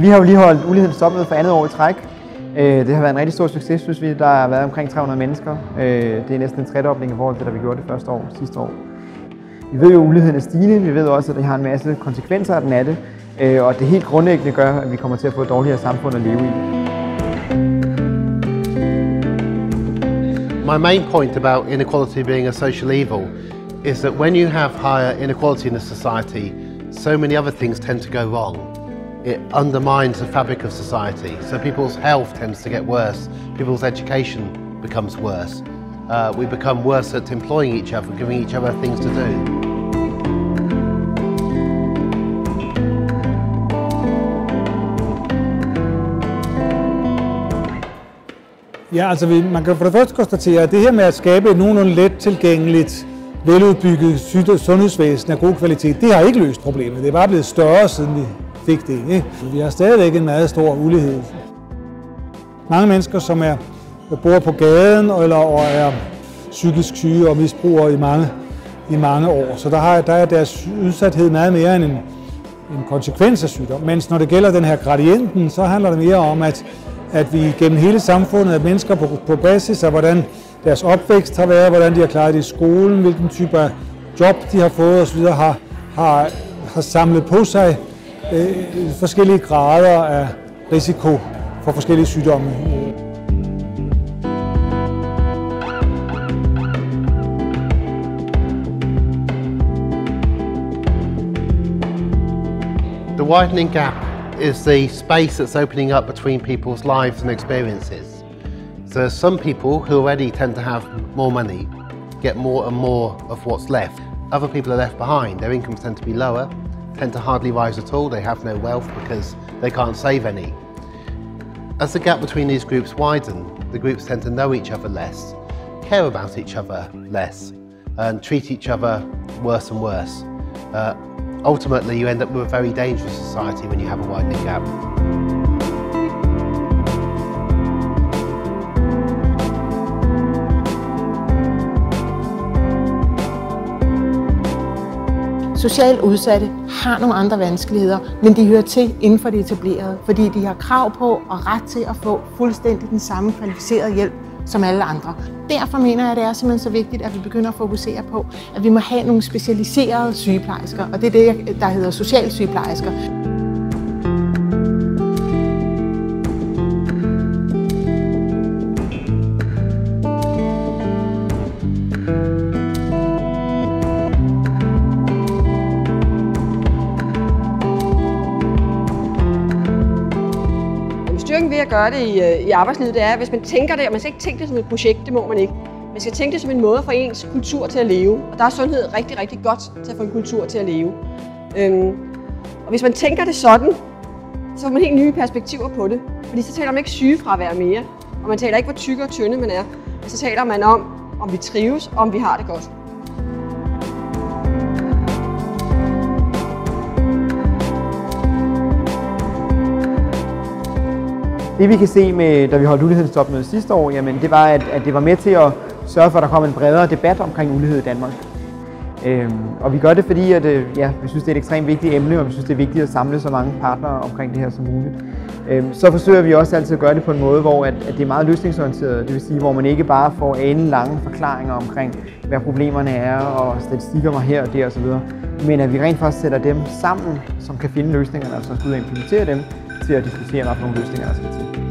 Vi har jo lige holdt uligheden stoppet for andet år i træk. Øh, det har været en rigtig stor succes, synes vi. Der har været omkring 300 mennesker. Øh, det er næsten en tredobling i forhold til, da vi gjorde det første år, sidste år. Vi ved jo, at uligheden er stigende. Vi ved også, at det har en masse konsekvenser af den af det. Øh, og det helt grundlæggende gør, at vi kommer til at få et dårligere samfund at leve i. My main point about inequality being a social evil is that when you have higher inequality in a society, so many other things tend to go wrong. It undermines the fabric of society. So people's health tends to get worse, people's education becomes worse. Uh, we become worse at employing each other, giving each other things to do. Ja, altså man kan for det første konstatere, at det her med at skabe et nogenlunde let tilgængeligt, veludbygget sundhedsvæsen af god kvalitet, det har ikke løst problemet. Det er bare blevet større, siden vi fik det. Ikke? Vi har stadigvæk en meget stor ulighed. Mange mennesker, som er, bor på gaden eller og er psykisk syge og misbrugere i mange, i mange år. Så der, har, der er deres udsathed meget mere end en, en konsekvens af sygdom. Mens når det gælder den her gradienten, så handler det mere om, at at vi gennem hele samfundet, at mennesker på, på basis af, hvordan deres opvækst har været, hvordan de har klaret det i skolen, hvilken type af job de har fået osv., har, har, har samlet på sig øh, forskellige grader af risiko for forskellige sygdomme. The widening gap is the space that's opening up between people's lives and experiences. So some people who already tend to have more money get more and more of what's left. Other people are left behind. Their incomes tend to be lower, tend to hardly rise at all. They have no wealth because they can't save any. As the gap between these groups widen, the groups tend to know each other less, care about each other less, and treat each other worse and worse. Uh, ultimately you end up with a very dangerous society when you have a widening gap. Socialt udsatte har nogle andre vanskeligheder, men de hører til inden for det etablerede, fordi de har krav på og ret til at få fuldstændig den samme kvalificerede hjælp som alle andre. Derfor mener jeg, at det er simpelthen så vigtigt, at vi begynder at fokusere på, at vi må have nogle specialiserede sygeplejersker, og det er det, der hedder socialsygeplejersker. Styrken ved at gøre det i, øh, i arbejdslivet, det er, at hvis man tænker det, og man skal ikke tænke det som et projekt, det må man ikke. Man skal tænke det som en måde for ens kultur til at leve. Og der er sundhed rigtig, rigtig godt til at få en kultur til at leve. Øhm, og hvis man tænker det sådan, så får man helt nye perspektiver på det. Fordi så taler man ikke sygefravær mere. Og man taler ikke, hvor tykke og tynde man er. Men så taler man om, om vi trives, og om vi har det godt. Det vi kan se, med, da vi holdt ulighedstopmødet sidste år, jamen, det var, at, at det var med til at sørge for, at der kom en bredere debat omkring ulighed i Danmark. Øhm, og vi gør det, fordi at, øh, ja, vi synes, det er et ekstremt vigtigt emne, og vi synes, det er vigtigt at samle så mange partnere omkring det her som muligt. Øhm, så forsøger vi også altid at gøre det på en måde, hvor at, at det er meget løsningsorienteret. Det vil sige, hvor man ikke bare får ane lange forklaringer omkring, hvad problemerne er, og statistikker mig her og der osv. Men at vi rent faktisk sætter dem sammen, som kan finde løsningerne, og så skal ud og implementere dem til at diskutere, hvad for nogle